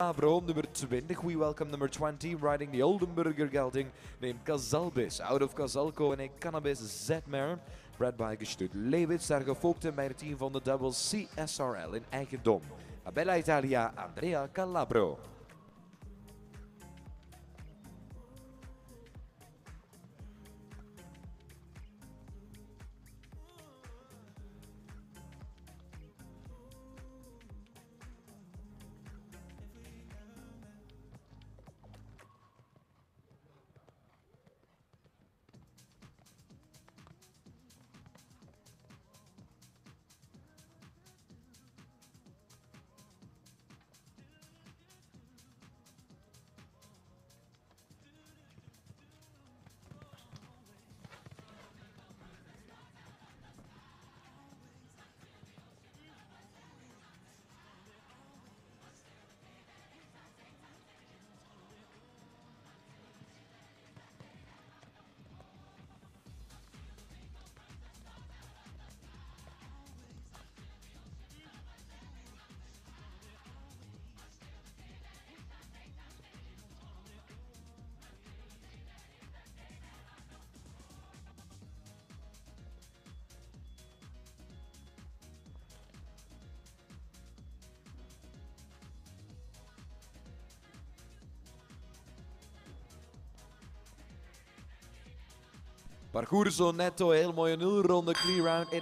Calabro, nummer 20. We welcome number 20, riding the Oldenburger gelding, named Gazalbis, out of Gazalco in a cannabis Z-mare. Bred by Gestut Lewitz, daar gefokt bij het team van de Double CSRL in eigendom. Bella Italia, Andrea Calabro. Parcours zo netto, heel mooie nulronde clear round.